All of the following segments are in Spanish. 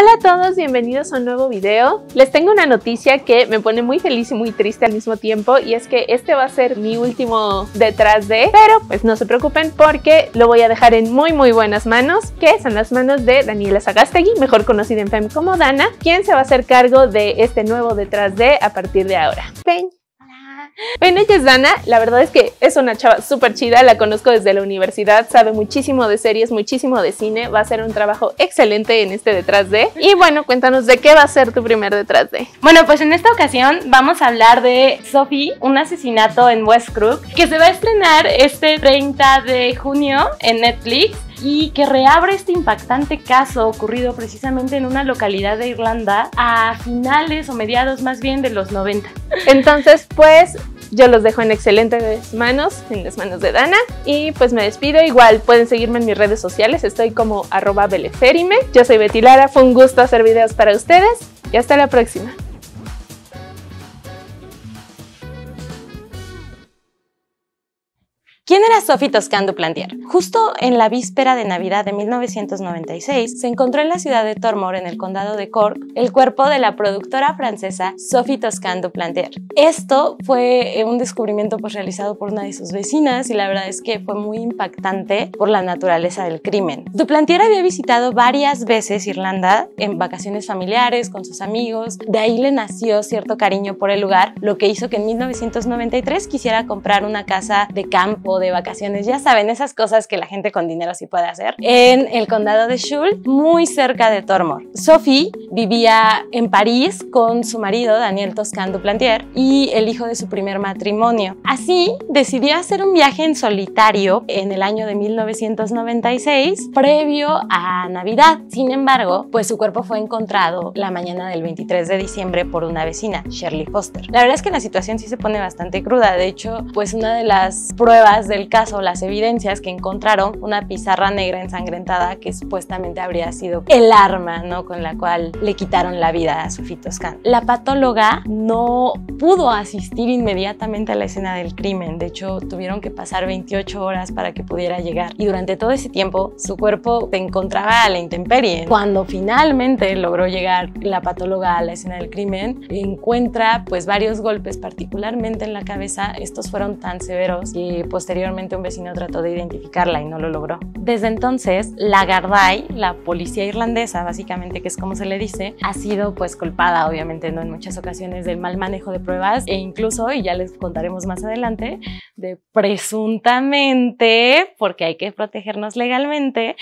Hola a todos, bienvenidos a un nuevo video. Les tengo una noticia que me pone muy feliz y muy triste al mismo tiempo y es que este va a ser mi último detrás de, pero pues no se preocupen porque lo voy a dejar en muy muy buenas manos, que son las manos de Daniela Sagastegui, mejor conocida en FEM como Dana, quien se va a hacer cargo de este nuevo detrás de a partir de ahora. Bueno, ella es Dana, la verdad es que es una chava súper chida, la conozco desde la universidad, sabe muchísimo de series, muchísimo de cine, va a hacer un trabajo excelente en este detrás de. Y bueno, cuéntanos de qué va a ser tu primer detrás de. Bueno, pues en esta ocasión vamos a hablar de Sophie, un asesinato en West Crook, que se va a estrenar este 30 de junio en Netflix y que reabre este impactante caso ocurrido precisamente en una localidad de Irlanda a finales o mediados más bien de los 90. Entonces, pues yo los dejo en excelentes manos, en las manos de Dana. Y pues me despido. Igual pueden seguirme en mis redes sociales. Estoy como arroba beleferime. Yo soy Betty Lara. Fue un gusto hacer videos para ustedes. Y hasta la próxima. ¿Quién era Sophie Toscan Duplantier? Justo en la víspera de Navidad de 1996, se encontró en la ciudad de Tormore, en el condado de Cork, el cuerpo de la productora francesa Sophie Toscan Duplantier. Esto fue eh, un descubrimiento pues, realizado por una de sus vecinas y la verdad es que fue muy impactante por la naturaleza del crimen. Duplantier había visitado varias veces Irlanda en vacaciones familiares con sus amigos, de ahí le nació cierto cariño por el lugar, lo que hizo que en 1993 quisiera comprar una casa de campo de vacaciones, ya saben, esas cosas que la gente con dinero sí puede hacer, en el condado de Shul, muy cerca de Tormore. Sophie vivía en París con su marido, Daniel Toscan Duplantier, y el hijo de su primer matrimonio. Así, decidió hacer un viaje en solitario en el año de 1996, previo a Navidad. Sin embargo, pues su cuerpo fue encontrado la mañana del 23 de diciembre por una vecina, Shirley Foster. La verdad es que la situación sí se pone bastante cruda. De hecho, pues una de las pruebas del caso, las evidencias que encontraron una pizarra negra ensangrentada que supuestamente habría sido el arma ¿no? con la cual le quitaron la vida a Sophie Toscan. La patóloga no pudo asistir inmediatamente a la escena del crimen, de hecho tuvieron que pasar 28 horas para que pudiera llegar y durante todo ese tiempo su cuerpo se encontraba a la intemperie. Cuando finalmente logró llegar la patóloga a la escena del crimen, encuentra pues varios golpes, particularmente en la cabeza, estos fueron tan severos que posteriormente Posteriormente un vecino trató de identificarla y no lo logró. Desde entonces, la Gardaí, la policía irlandesa, básicamente que es como se le dice, ha sido pues culpada, obviamente, ¿no? en muchas ocasiones del mal manejo de pruebas e incluso, y ya les contaremos más adelante, de presuntamente, porque hay que protegernos legalmente,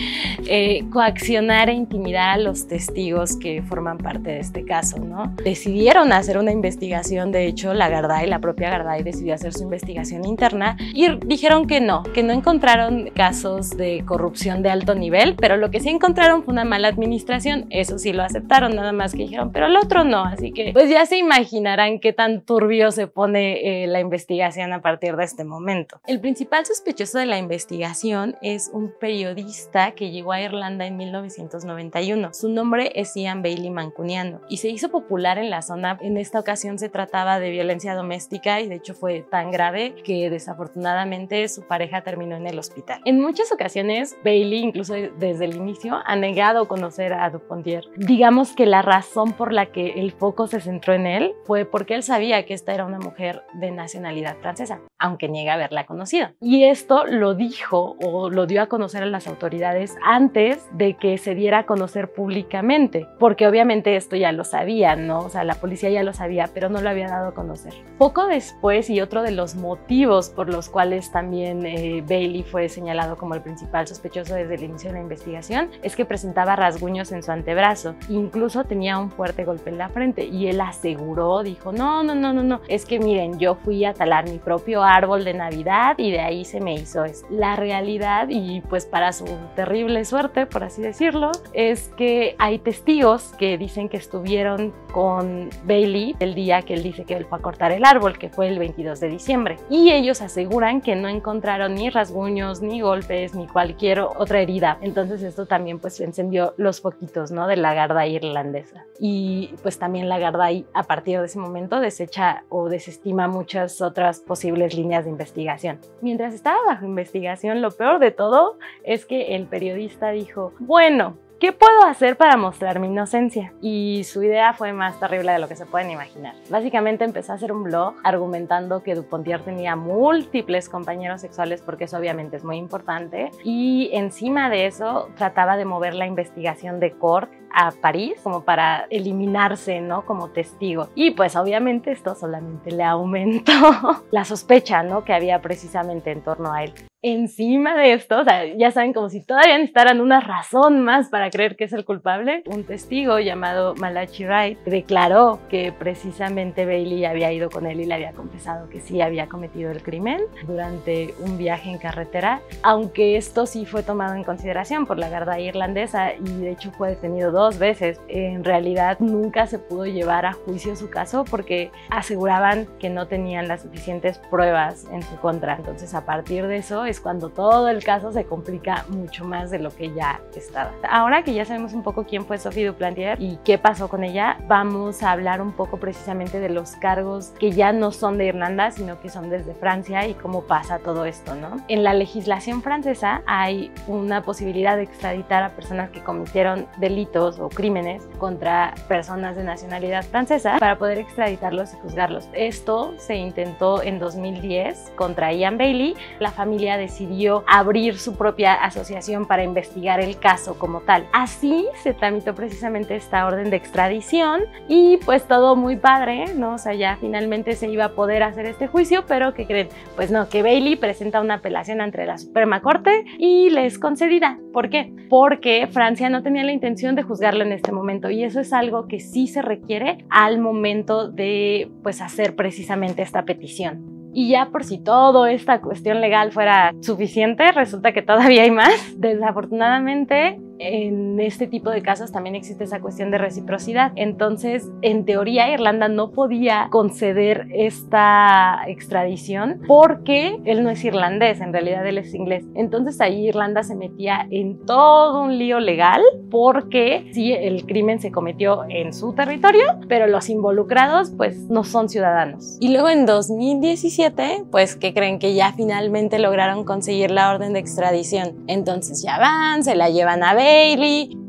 eh, coaccionar e intimidar a los testigos que forman parte de este caso, ¿no? Decidieron hacer una investigación, de hecho, la Gardaí, la propia Gardaí decidió hacer su investigación interna y dijeron que no, que no encontraron casos de corrupción de alto nivel, pero lo que sí encontraron fue una mala administración. Eso sí lo aceptaron, nada más que dijeron, pero el otro no. Así que pues ya se imaginarán qué tan turbio se pone eh, la investigación a partir de este momento. El principal sospechoso de la investigación es un periodista que llegó a Irlanda en 1991. Su nombre es Ian Bailey Mancuniano y se hizo popular en la zona. En esta ocasión se trataba de violencia doméstica y de hecho fue tan grave que desafortunadamente su pareja terminó en el hospital. En muchas ocasiones, Bailey, incluso desde el inicio, ha negado conocer a Dupontier. Digamos que la razón por la que el foco se centró en él fue porque él sabía que esta era una mujer de nacionalidad francesa, aunque niega haberla conocido. Y esto lo dijo o lo dio a conocer a las autoridades antes de que se diera a conocer públicamente, porque obviamente esto ya lo sabían, ¿no? O sea, la policía ya lo sabía, pero no lo había dado a conocer. Poco después, y otro de los motivos por los cuales también también eh, Bailey fue señalado como el principal sospechoso desde el inicio de la investigación, es que presentaba rasguños en su antebrazo. Incluso tenía un fuerte golpe en la frente y él aseguró, dijo, no, no, no, no, no, es que miren, yo fui a talar mi propio árbol de Navidad y de ahí se me hizo eso. La realidad, y pues para su terrible suerte, por así decirlo, es que hay testigos que dicen que estuvieron con Bailey el día que él dice que él fue a cortar el árbol, que fue el 22 de diciembre. Y ellos aseguran que no encontraron ni rasguños, ni golpes, ni cualquier otra herida. Entonces esto también pues encendió los foquitos, ¿no? De la garda irlandesa. Y pues también la garda a partir de ese momento desecha o desestima muchas otras posibles líneas de investigación. Mientras estaba bajo investigación, lo peor de todo es que el periodista dijo, bueno, ¿qué puedo hacer para mostrar mi inocencia? Y su idea fue más terrible de lo que se pueden imaginar. Básicamente empezó a hacer un blog argumentando que Dupontier tenía múltiples compañeros sexuales porque eso obviamente es muy importante y encima de eso trataba de mover la investigación de Cort a París como para eliminarse, ¿no? Como testigo. Y pues obviamente esto solamente le aumentó la sospecha, ¿no? Que había precisamente en torno a él encima de esto, o sea, ya saben, como si todavía necesitaran una razón más para creer que es el culpable, un testigo llamado Malachi Wright declaró que precisamente Bailey había ido con él y le había confesado que sí había cometido el crimen durante un viaje en carretera, aunque esto sí fue tomado en consideración por la Garda irlandesa y de hecho fue detenido dos veces. En realidad nunca se pudo llevar a juicio su caso porque aseguraban que no tenían las suficientes pruebas en su contra. Entonces a partir de eso es cuando todo el caso se complica mucho más de lo que ya estaba. Ahora que ya sabemos un poco quién fue Sophie Duplantier y qué pasó con ella, vamos a hablar un poco precisamente de los cargos que ya no son de Irlanda, sino que son desde Francia y cómo pasa todo esto, ¿no? En la legislación francesa hay una posibilidad de extraditar a personas que cometieron delitos o crímenes contra personas de nacionalidad francesa para poder extraditarlos y juzgarlos. Esto se intentó en 2010 contra Ian Bailey. La familia decidió abrir su propia asociación para investigar el caso como tal. Así se tramitó precisamente esta orden de extradición y pues todo muy padre, ¿no? O sea, ya finalmente se iba a poder hacer este juicio, pero ¿qué creen? Pues no, que Bailey presenta una apelación ante la Suprema Corte y le es concedida. ¿Por qué? Porque Francia no tenía la intención de juzgarlo en este momento y eso es algo que sí se requiere al momento de pues hacer precisamente esta petición. Y ya por si todo esta cuestión legal fuera suficiente, resulta que todavía hay más. Desafortunadamente, en este tipo de casos también existe esa cuestión de reciprocidad. Entonces, en teoría, Irlanda no podía conceder esta extradición porque él no es irlandés, en realidad él es inglés. Entonces ahí Irlanda se metía en todo un lío legal porque sí, el crimen se cometió en su territorio, pero los involucrados pues no son ciudadanos. Y luego en 2017, pues que creen que ya finalmente lograron conseguir la orden de extradición. Entonces ya van, se la llevan a ver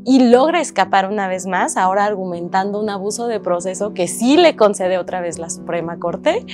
Y logra escapar una vez más, ahora argumentando un abuso de proceso que sí le concede otra vez la Suprema Corte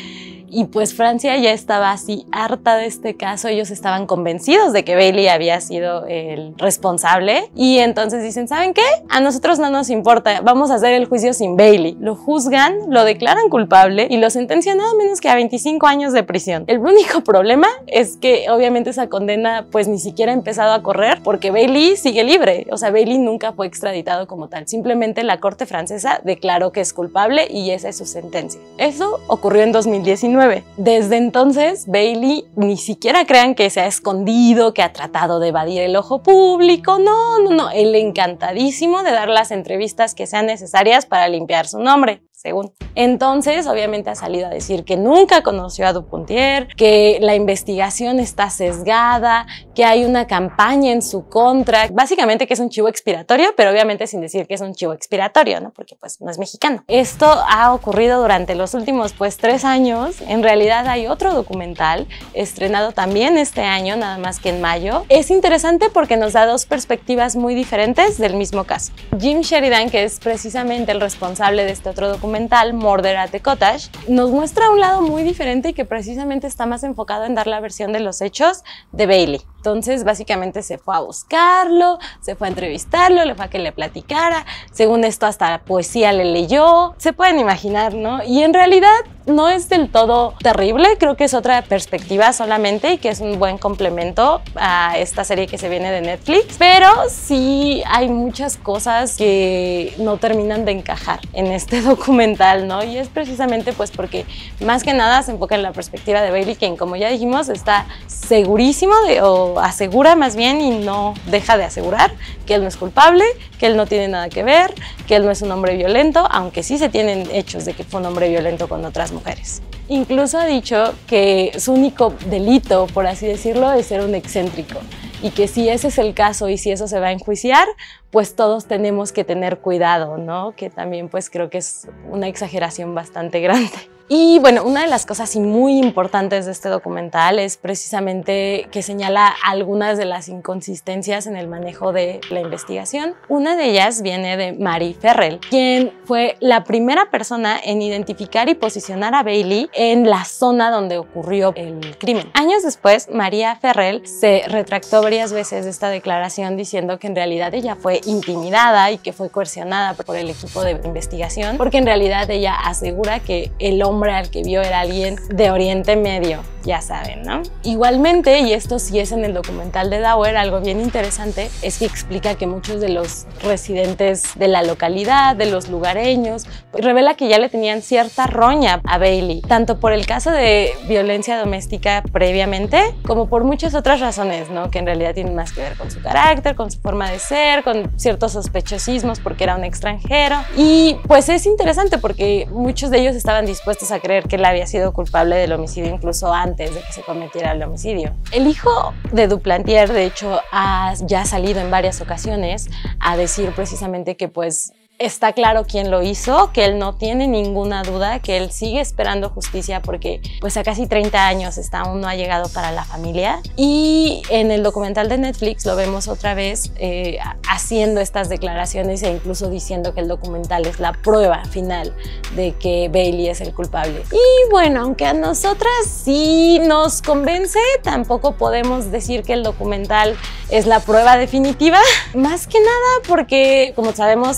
y pues Francia ya estaba así harta de este caso, ellos estaban convencidos de que Bailey había sido el responsable y entonces dicen, ¿saben qué? A nosotros no nos importa, vamos a hacer el juicio sin Bailey. Lo juzgan, lo declaran culpable y lo sentencian nada menos que a 25 años de prisión. El único problema es que obviamente esa condena pues ni siquiera ha empezado a correr porque Bailey sigue libre, o sea, Bailey nunca fue extraditado como tal, simplemente la corte francesa declaró que es culpable y esa es su sentencia. Eso ocurrió en 2019 desde entonces, Bailey ni siquiera crean que se ha escondido, que ha tratado de evadir el ojo público. No, no, no. Él encantadísimo de dar las entrevistas que sean necesarias para limpiar su nombre según. Entonces, obviamente ha salido a decir que nunca conoció a Dupontier, que la investigación está sesgada, que hay una campaña en su contra, básicamente que es un chivo expiratorio, pero obviamente sin decir que es un chivo expiratorio, ¿no? Porque pues no es mexicano. Esto ha ocurrido durante los últimos pues tres años. En realidad hay otro documental estrenado también este año, nada más que en mayo. Es interesante porque nos da dos perspectivas muy diferentes del mismo caso. Jim Sheridan, que es precisamente el responsable de este otro documental, documental at the Cottage, nos muestra un lado muy diferente y que precisamente está más enfocado en dar la versión de los hechos de Bailey. Entonces, básicamente se fue a buscarlo, se fue a entrevistarlo, le fue a que le platicara. Según esto, hasta la poesía le leyó. Se pueden imaginar, ¿no? Y en realidad no es del todo terrible, creo que es otra perspectiva solamente y que es un buen complemento a esta serie que se viene de Netflix. Pero sí hay muchas cosas que no terminan de encajar en este documental, ¿no? Y es precisamente pues porque más que nada se enfoca en la perspectiva de Bailey, quien como ya dijimos está segurísimo de, o asegura más bien y no deja de asegurar que él no es culpable, que él no tiene nada que ver, que él no es un hombre violento, aunque sí se tienen hechos de que fue un hombre violento con otras mujeres. Incluso ha dicho que su único delito, por así decirlo, es ser un excéntrico y que si ese es el caso y si eso se va a enjuiciar, pues todos tenemos que tener cuidado, ¿no? Que también pues creo que es una exageración bastante grande. Y bueno, una de las cosas muy importantes de este documental es precisamente que señala algunas de las inconsistencias en el manejo de la investigación. Una de ellas viene de Mary Ferrell, quien fue la primera persona en identificar y posicionar a Bailey en la zona donde ocurrió el crimen. Años después, María Ferrell se retractó varias veces de esta declaración diciendo que en realidad ella fue intimidada y que fue coercionada por el equipo de investigación, porque en realidad ella asegura que el hombre al que vio era alguien de Oriente Medio, ya saben, ¿no? Igualmente, y esto sí es en el documental de Dauer, algo bien interesante es que explica que muchos de los residentes de la localidad, de los lugareños, revela que ya le tenían cierta roña a Bailey, tanto por el caso de violencia doméstica previamente, como por muchas otras razones, ¿no? Que en realidad tienen más que ver con su carácter, con su forma de ser, con ciertos sospechosismos porque era un extranjero. Y pues es interesante porque muchos de ellos estaban dispuestos a creer que él había sido culpable del homicidio incluso antes de que se cometiera el homicidio. El hijo de Duplantier, de hecho, ha ya salido en varias ocasiones a decir precisamente que pues está claro quién lo hizo, que él no tiene ninguna duda, que él sigue esperando justicia porque pues a casi 30 años está, aún no ha llegado para la familia. Y en el documental de Netflix lo vemos otra vez eh, haciendo estas declaraciones e incluso diciendo que el documental es la prueba final de que Bailey es el culpable. Y bueno, aunque a nosotras sí nos convence, tampoco podemos decir que el documental es la prueba definitiva. Más que nada porque, como sabemos,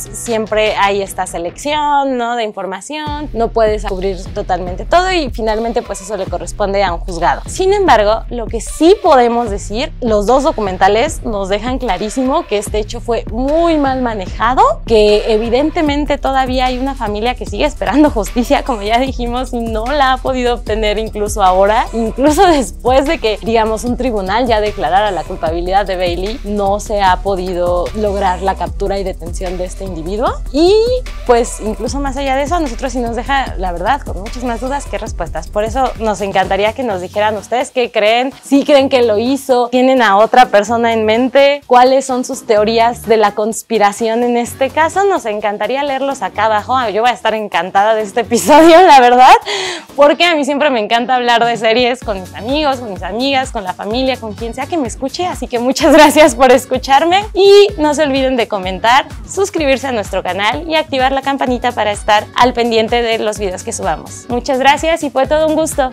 siempre hay esta selección ¿no? de información, no puedes cubrir totalmente todo y finalmente pues eso le corresponde a un juzgado. Sin embargo, lo que sí podemos decir, los dos documentales nos dejan clarísimo que este hecho fue muy mal manejado, que evidentemente todavía hay una familia que sigue esperando justicia, como ya dijimos, y no la ha podido obtener incluso ahora, incluso después de que, digamos, un tribunal ya declarara la culpabilidad de Bailey, no se ha podido lograr la captura y detención de este individuo. Y pues incluso más allá de eso, a nosotros sí nos deja, la verdad, con muchas más dudas que respuestas. Por eso nos encantaría que nos dijeran ustedes qué creen, si creen que lo hizo, tienen a otra persona en mente, cuáles son sus teorías de la conspiración en este caso. Nos encantaría leerlos acá abajo. Yo voy a estar encantada de este episodio, la verdad, porque a mí siempre me encanta hablar de series con mis amigos, con mis amigas, con la familia, con quien sea que me escuche. Así que muchas gracias por escucharme y no se olviden de comentar, suscribirse a nuestro canal canal y activar la campanita para estar al pendiente de los videos que subamos. Muchas gracias y fue todo un gusto.